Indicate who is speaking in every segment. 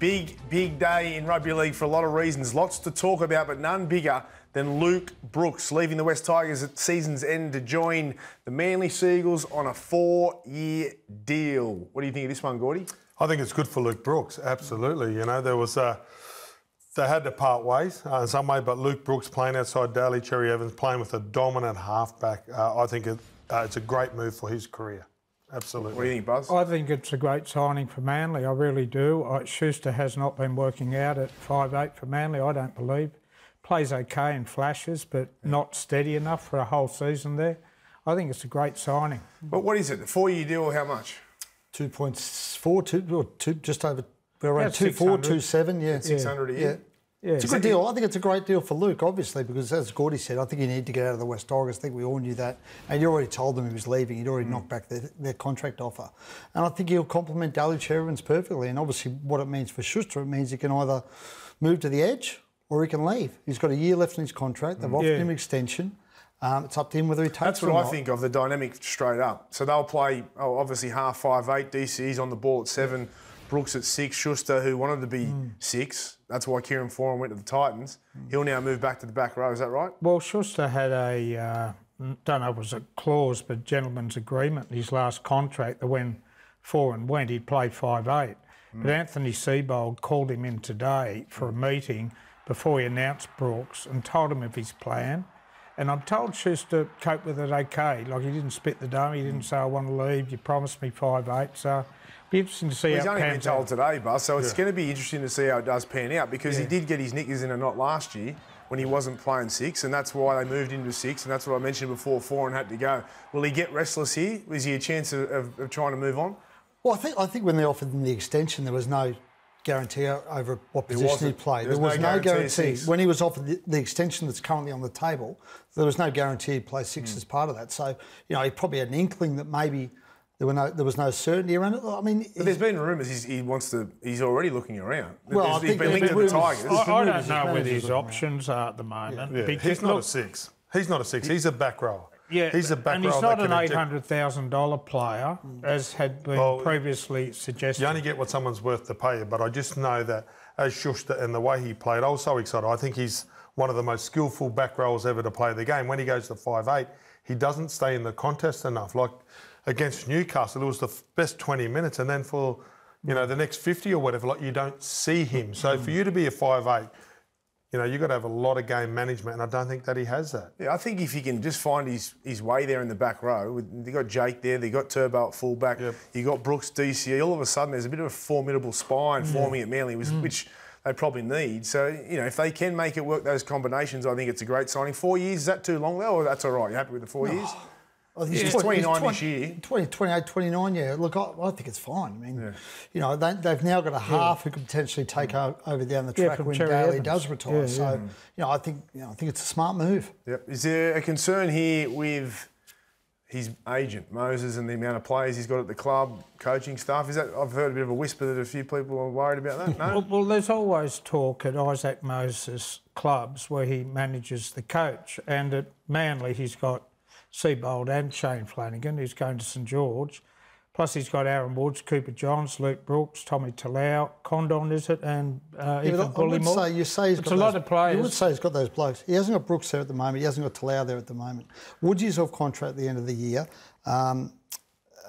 Speaker 1: Big, big day in rugby league for a lot of reasons. Lots to talk about, but none bigger than Luke Brooks leaving the West Tigers at season's end to join the Manly Sea Eagles on a four-year deal. What do you think of this one, Gordy?
Speaker 2: I think it's good for Luke Brooks. Absolutely. You know, there was a. They had to part ways uh, in some way, but Luke Brooks playing outside Daly Cherry Evans, playing with a dominant halfback, uh, I think it, uh, it's a great move for his career. Absolutely.
Speaker 1: What do you think, Buzz?
Speaker 3: I think it's a great signing for Manly. I really do. I, Schuster has not been working out at five eight for Manly, I don't believe. Plays okay in flashes, but not steady enough for a whole season there. I think it's a great signing.
Speaker 1: But what is it? The four-year deal how much?
Speaker 4: Two point four, two, or two just over, we're around two four, two seven, yeah.
Speaker 1: Six hundred a year.
Speaker 4: Yeah. Yeah, it's a good deal. I think it's a great deal for Luke, obviously, because as Gordy said, I think he need to get out of the West Tigers. I think we all knew that. And you already told them he was leaving. He'd already mm. knocked back their, their, contract offer. And I think he'll complement Daly Cherry-Evans perfectly. And obviously, what it means for Schuster, it means he can either move to the edge or he can leave. He's got a year left in his contract. They've mm. offered yeah. him extension. Um, it's up to him whether he takes it.
Speaker 1: That's
Speaker 4: what
Speaker 1: I
Speaker 4: not.
Speaker 1: think of the dynamic straight up. So they'll play, oh, obviously, half five eight. DC's on the ball at seven. Brooks at six. Schuster, who wanted to be mm. six, that's why Kieran Foran went to the Titans. Mm. He'll now move back to the back row. Is that right?
Speaker 3: Well, Schuster had a uh, don't know if it was a clause, but gentleman's agreement in his last contract that when Foran went, he'd play five eight. Mm. But Anthony Seibold called him in today for a meeting before he announced Brooks and told him of his plan. And I'm told Schuster coped with it okay. Like he didn't spit the dome. He didn't mm. say, I want to leave. You promised me five eight. So be interesting to see
Speaker 1: well,
Speaker 3: how
Speaker 1: He's only been told
Speaker 3: out.
Speaker 1: today, Buzz, so it's going to be interesting to see how it does pan out because yeah. he did get his knickers in a knot last year when he wasn't playing six, and that's why they moved into six, and that's what I mentioned before, Foran had to go. Will he get restless here? Is he a chance of, of, of trying to move on?
Speaker 4: Well, I think I think when they offered him the extension, there was no guarantee over what position he played. There, there was no, no guarantee. When he was offered the, the, extension that's currently on the table, there was no guarantee he'd play six mm. as part of that. So, you know, he probably had an inkling that maybe there, were no, there was no certainty around it. I mean,
Speaker 1: but there's been rumours he wants to. He's already looking around. Well, there's, I think been linked to the Tigers.
Speaker 3: I, I don't know where his options are at the moment.
Speaker 2: Yeah. Yeah. He's not look, a six. He's not a six. He's a back row.
Speaker 3: Yeah, he's a back and he's not an eight hundred thousand dollar player, mm. as had been well, previously suggested.
Speaker 2: You only get what someone's worth to pay you. But I just know that as Schuster and the way he played, I was so excited. I think he's one of the most skillful back rows ever to play the game. When he goes to five eight, he doesn't stay in the contest enough. Like against Newcastle, it was the best 20 minutes, and then for you know the next 50 or whatever, like you don't see him. So for mm. you to be a five eight, you know you've got to have a lot of game management, and I don't think that he has that.
Speaker 1: Yeah, I think if he can just find his, his way there in the back row, they got Jake there, they got Turbo at fullback, yep. you got Brooks DC. All of a sudden, there's a bit of a formidable spine mm. forming at Manly, which, mm. which they probably need. So, you know, if they can make it work, those combinations, I think it's a great signing. Four years, is that too long though, or that's all right? You happy with the four
Speaker 4: no.
Speaker 1: years?
Speaker 4: He's, yeah, 20, 29 this year. 20, 28, 29, yeah. Look, I, I think it's fine. I mean, yeah. you know, they, have now got a half yeah. who could potentially take mm. over down the track when Cherry Daly Evans. does retire. so, you know, I think, you know, I think it's a smart move.
Speaker 1: Yep. Is there a concern here with his agent, Moses, and the amount of players he's got at the club, coaching staff? Is that I've heard a bit of a whisper that a few people are worried about that. No.
Speaker 3: well, well, there's always talk at Isaac Moses clubs where he manages the coach, and at Manly he's got Seibold and Shane Flanagan, who's going to St George. Plus, he's got Aaron Woods, Cooper Johns, Luke Brooks, Tommy Talau, Condon, is it, and uh, yeah, Ethan Bullemor.
Speaker 4: Say, you say he's
Speaker 3: it's
Speaker 4: got
Speaker 3: a
Speaker 4: those,
Speaker 3: lot of players.
Speaker 4: You would say he's got those blokes. He hasn't got Brooks there at the moment. He hasn't got Talau there at the moment. Woods is off contract at the end of the year. Um,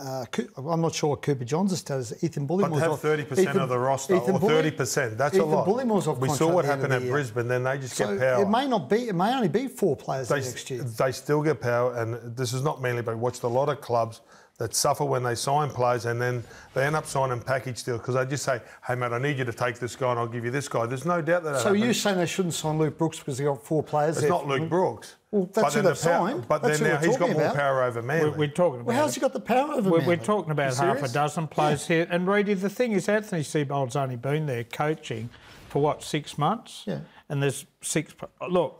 Speaker 4: uh, I'm not sure what Cooper Johns' status. Ethan Bullemor's
Speaker 2: but have thirty percent of the roster, Ethan or thirty percent. That's
Speaker 4: Ethan
Speaker 2: a lot.
Speaker 4: Bullemor's off
Speaker 2: we saw what happened at Brisbane. Then they just so get power.
Speaker 4: It may not be. It may only be four players
Speaker 2: they,
Speaker 4: next year.
Speaker 2: They still get power, and this is not Manly. But watched a lot of clubs that suffer when they sign players and then they end up signing package deals because they just say, hey, mate, I need you to take this guy and I'll give you this guy. There's no doubt that that
Speaker 4: So you're saying they shouldn't sign Luke Brooks because they got four players
Speaker 2: It's
Speaker 4: there.
Speaker 2: not Luke Brooks.
Speaker 4: Well, that's who they've signed.
Speaker 2: But
Speaker 4: that's
Speaker 2: then now he's got more power over Manly.
Speaker 3: We're, we're talking about
Speaker 4: Well, how's he got the power over
Speaker 3: we're,
Speaker 4: Manly?
Speaker 3: We're talking about half a dozen players yeah. here. And Reedy, the thing is, Anthony Seibold's only been there coaching for what, six months?
Speaker 4: Yeah.
Speaker 3: And there's six. Look,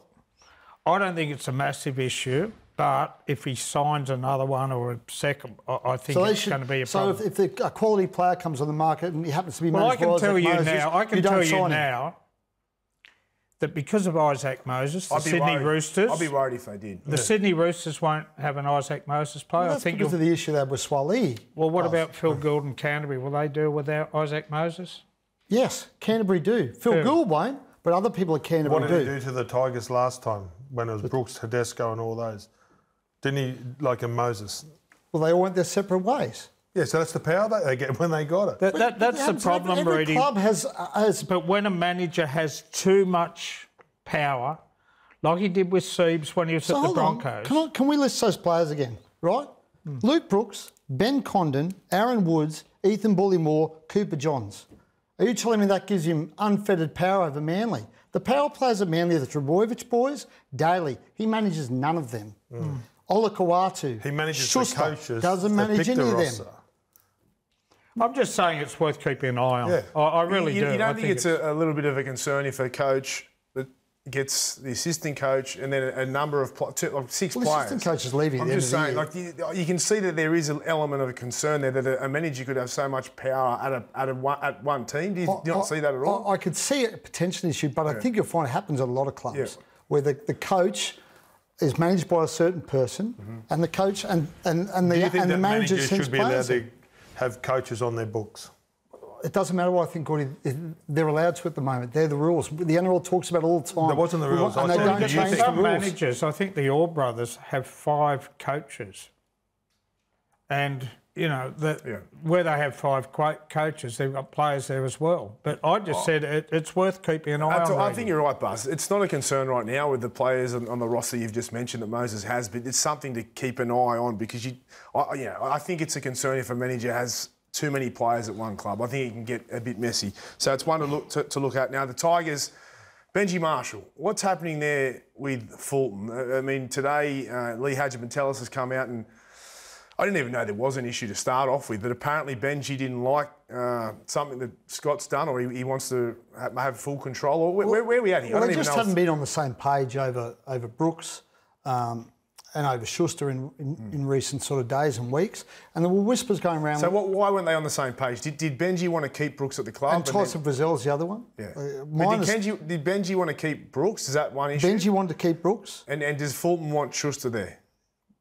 Speaker 3: I don't think it's a massive issue. But if he signs another one or a second, I think so it's should, going to be a
Speaker 4: problem. So if, if the, a quality player comes on the market and he happens to be
Speaker 3: well,
Speaker 4: I
Speaker 3: can tell
Speaker 4: you
Speaker 3: Moses,
Speaker 4: now.
Speaker 3: I can
Speaker 4: you
Speaker 3: tell
Speaker 4: you
Speaker 3: now that because of Isaac Moses, the Sydney
Speaker 1: worried.
Speaker 3: Roosters.
Speaker 1: I'd be worried if they did.
Speaker 3: The yeah. Sydney Roosters won't have an Isaac Moses player.
Speaker 4: Well,
Speaker 3: I think
Speaker 4: because of the issue they had with Suaalii.
Speaker 3: Well, what about Phil Gould and Canterbury? Will they do without Isaac Moses?
Speaker 4: Yes, Canterbury do. Phil
Speaker 3: Yeah.
Speaker 4: Gould won't, but other people at Canterbury do.
Speaker 2: What did
Speaker 4: do.
Speaker 2: he do to the Tigers last time when it was Brooks, Tedesco, and all those? Didn't he like a Moses?
Speaker 4: Well, they all went their separate ways.
Speaker 2: Yeah, so that's the power that they get when they got it.
Speaker 3: That, that, that's the
Speaker 4: Every-
Speaker 3: problem,
Speaker 4: every
Speaker 3: Reedy.
Speaker 4: club has, has
Speaker 3: But when a manager has too much power, like he did with Siebes when he was
Speaker 4: So
Speaker 3: at the
Speaker 4: hold on.
Speaker 3: Broncos.
Speaker 4: Can, I, can we list those players again? Right? Hmm. Luke Brooks, Ben Condon, Aaron Woods, Ethan Bullemor, Cooper Johns. Are you telling me that gives him unfettered power over Manly? The power players at Manly are the Trbojevic boys, Daly. He manages none of them. Hmm. Olakau'atu.
Speaker 2: He manages
Speaker 4: Schuster
Speaker 2: the coaches.
Speaker 4: Doesn't manage any of them.
Speaker 3: I'm just saying it's worth keeping an eye on.
Speaker 2: Yeah.
Speaker 3: I, I really
Speaker 1: you,
Speaker 3: do.
Speaker 1: you don't
Speaker 3: I
Speaker 1: think, it's, a, a little bit of a concern if a coach that gets the assistant coach and then a, a number of pl- two, like six
Speaker 4: Well,
Speaker 1: players?
Speaker 4: assistant coach is leaving
Speaker 1: I'm
Speaker 4: the end
Speaker 1: just
Speaker 4: of the
Speaker 1: saying,
Speaker 4: year.
Speaker 1: like you, you can see that there is an element of a concern there that a, a manager could have so much power at a, at a one, at one team. Do you, do you not
Speaker 4: I-
Speaker 1: see that at all?
Speaker 4: I, I could see it potentially an issue, but I think you'll find it happens at a lot of clubs
Speaker 1: Yeah.
Speaker 4: where the, the coach is managed by a certain person, mm-hmm. and the coach and and, and the
Speaker 2: Do you think
Speaker 4: and the manager
Speaker 2: managers
Speaker 4: sends
Speaker 2: should be allowed
Speaker 4: players.
Speaker 2: to have coaches on their books?
Speaker 4: It doesn't matter what I think, Gordy. They're allowed to at the moment. They're the rules. The NRL talks about it all the time.
Speaker 2: That wasn't the rules.
Speaker 4: And
Speaker 2: I
Speaker 4: they don't change
Speaker 2: think-
Speaker 4: the
Speaker 3: Some
Speaker 4: rules.
Speaker 3: managers, I think the Orr Brothers have five coaches. And, you know, the,
Speaker 1: Yeah.
Speaker 3: where they have five coaches, they've got players there as well. But I just said it, it's worth keeping an eye on.
Speaker 1: I think you're right, Buzz. It's not a concern right now with the players on, on the roster you've just mentioned that Moses has, but it's something to keep an eye on because you, I, you know, I think it's a concern if a manager has too many players at one club. I think it can get a bit messy. So it's one to look to, to look at now. The Tigers. Benji Marshall, what's happening there with Fulton? I mean, today uh, Lee Hagipantelis has come out and I didn't even know there was an issue to start off with, but apparently Benji didn't like uh, something that Scott's done, or he, he wants to have, have full control. Or where, where, where are we at here?
Speaker 4: Well,
Speaker 1: I
Speaker 4: they just haven't been on the same page over over Brooks um, and over Schuster in, in, in recent sort of days and weeks, and there were whispers going around.
Speaker 1: so what, why weren't they on the same page? Did, did Benji want to keep Brooks at the club?
Speaker 4: and Tyson Frizell's the other one.
Speaker 1: then,
Speaker 4: Uh,
Speaker 1: yeah. But did, Kenji, did Benji want to keep Brooks? Is that one issue?
Speaker 4: Benji wanted to keep Brooks.
Speaker 1: and, and does Fulton want Schuster there?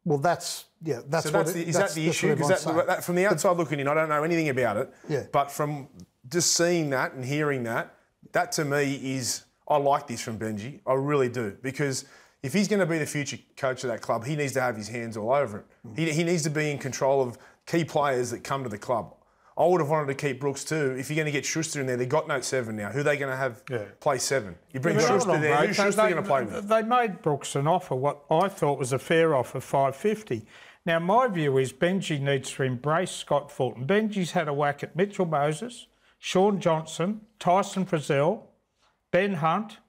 Speaker 4: Well, that's yeah, that's
Speaker 1: So
Speaker 4: what
Speaker 1: that's the, is
Speaker 4: that's-
Speaker 1: that the issue? Because that, that, from the outside looking in, I don't know anything about it.
Speaker 4: Yeah.
Speaker 1: But from just seeing that and hearing that, that to me is I like this from Benji. I really do because if he's going to be the future coach of that club, he needs to have his hands all over it.
Speaker 4: Mm.
Speaker 1: He, he needs to be in control of key players that come to the club. I would have wanted to keep Brooks too. If you're going to get Schuster in there, they've got note seven now. Who are they going to have
Speaker 2: Yeah.
Speaker 1: play seven? You bring
Speaker 3: hold
Speaker 1: Schuster
Speaker 3: on,
Speaker 1: there.
Speaker 3: mate.
Speaker 1: Who's
Speaker 3: They-
Speaker 1: Schuster going to play with?
Speaker 3: They made Brooks an offer, what I thought was a fair offer, 550. Now, my view is Benji needs to embrace Scott Fulton. Benji's had a whack at Mitchell Moses, Shaun Johnson, Tyson Frizell, Ben Hunt.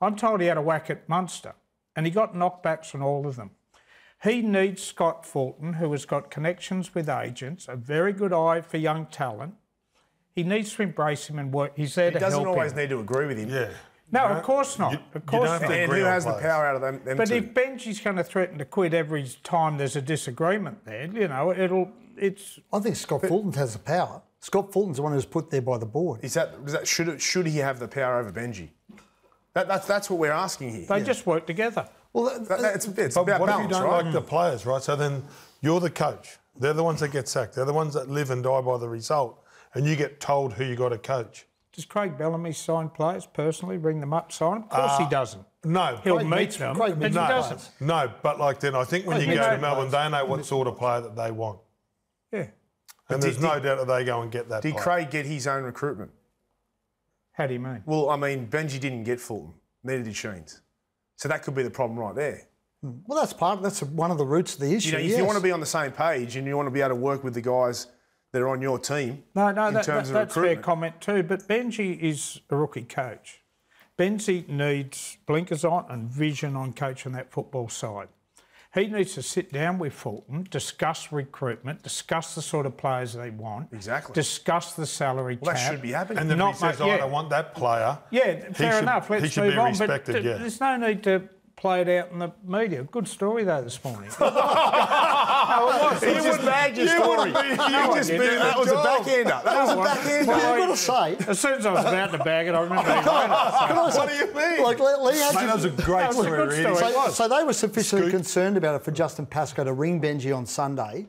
Speaker 3: I'm told he had a whack at Munster, and he got knockbacks on all of them. He needs Scott Fulton, who has got connections with agents, a very good eye for young talent. He needs to embrace him and work. He's there
Speaker 1: He
Speaker 3: to
Speaker 1: doesn't always
Speaker 3: him.
Speaker 1: need to agree with him.
Speaker 2: Yeah.
Speaker 3: No,
Speaker 2: You
Speaker 3: of course not.
Speaker 2: you-
Speaker 3: of
Speaker 2: you
Speaker 3: course
Speaker 2: don't
Speaker 3: not.
Speaker 1: And who
Speaker 2: on
Speaker 1: has the power out of them? them
Speaker 3: But
Speaker 1: two?
Speaker 3: if Benji's going to threaten to quit every time there's a disagreement there, you know, it'll it's
Speaker 4: I think Scott Fulton has the power. Scott Fulton's the one who's put there by the board.
Speaker 1: Is that, is that should it, should he have the power over Benji? That, that's that's what we're asking here.
Speaker 3: they just work together.
Speaker 4: Well, that-
Speaker 1: That- that's it's
Speaker 2: But
Speaker 1: about
Speaker 2: what
Speaker 1: balance,
Speaker 2: if you don't
Speaker 1: right?
Speaker 2: like the players, right? So then you're the coach. They're the ones that get sacked. They're the ones that live and die by the result. And you get told who you got to coach.
Speaker 3: Does Craig Bellamy sign players personally, ring them up, sign them? Of course he uh, doesn't.
Speaker 2: No.
Speaker 3: He'll
Speaker 4: Craig
Speaker 3: meet
Speaker 4: meets-
Speaker 3: them,
Speaker 4: Craig
Speaker 3: and
Speaker 4: meets
Speaker 3: he
Speaker 2: no,
Speaker 3: doesn't.
Speaker 2: no, but like then I think when
Speaker 3: Craig
Speaker 2: you go to
Speaker 3: the
Speaker 2: Melbourne, they know what sort of player that they want.
Speaker 3: Yeah.
Speaker 2: And there's no doubt that they go and get that
Speaker 1: Did
Speaker 2: player.
Speaker 1: Craig get his own recruitment?
Speaker 3: How do you mean?
Speaker 1: Well, I mean, Benji didn't get Fulton. Neither did Sheens. So that could be the problem right there.
Speaker 4: well, that's part. That's one of the roots of the issue.
Speaker 1: You know, if
Speaker 4: yes.
Speaker 1: you want to be on the same page and you want to be able to work with the guys that are on your team,
Speaker 3: No, no,
Speaker 1: in
Speaker 3: that,
Speaker 1: terms
Speaker 3: that-
Speaker 1: of
Speaker 3: that's fair comment too. But Benji is a rookie coach. Benji needs blinkers on and vision on coaching that football side. He needs to sit down with Fulton, discuss recruitment, discuss the sort of players they want,
Speaker 1: Exactly.
Speaker 3: discuss the salary
Speaker 1: Well, that
Speaker 3: cap.
Speaker 1: should be happening.
Speaker 2: And then
Speaker 3: Not
Speaker 2: if he says,
Speaker 3: ma-
Speaker 2: "I
Speaker 3: yeah.
Speaker 2: don't want that player,"
Speaker 3: Yeah, fair
Speaker 2: should-
Speaker 3: enough. Let's
Speaker 2: he should
Speaker 3: move
Speaker 2: be
Speaker 3: on.
Speaker 2: respected.
Speaker 3: but
Speaker 2: yeah.
Speaker 3: there's no need to play it out in the media. Good story though this morning.
Speaker 1: you just bagged your story. You just
Speaker 3: didn't.
Speaker 1: been, that was a backhander. That was a backhander.
Speaker 4: Well, I've got to say,
Speaker 3: as soon as I was about to bag it, I remember. he made it.
Speaker 4: can I say,
Speaker 1: What do you mean?
Speaker 4: Like Lee had
Speaker 2: Mate, that was a great
Speaker 3: was
Speaker 2: story. really.
Speaker 3: story.
Speaker 4: So, so they were sufficiently concerned about it for Justin Pascoe to ring Benji on Sunday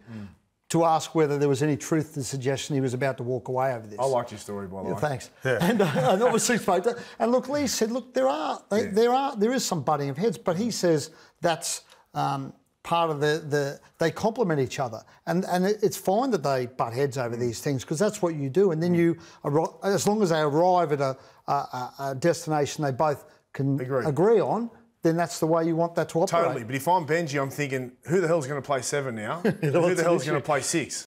Speaker 4: to ask whether there was any truth to the suggestion he was about to walk away over this.
Speaker 1: I liked your story, by the
Speaker 4: Yeah,
Speaker 1: way.
Speaker 4: thanks. And, uh, and obviously spoke to, and look, Lee said, look, there are they, there are there is some butting of heads, but he says that's um, part of the the they complement each other, and and it's fine that they butt heads over these things because that's what you do, and then you as long as they arrive at a, a- a destination they both can
Speaker 1: Agree.
Speaker 4: agree on, then that's the way you want that to operate.
Speaker 1: Totally. But if I'm Benji, I'm thinking, who the hell's going to play seven now? Who the
Speaker 4: the
Speaker 1: hell's going to play six?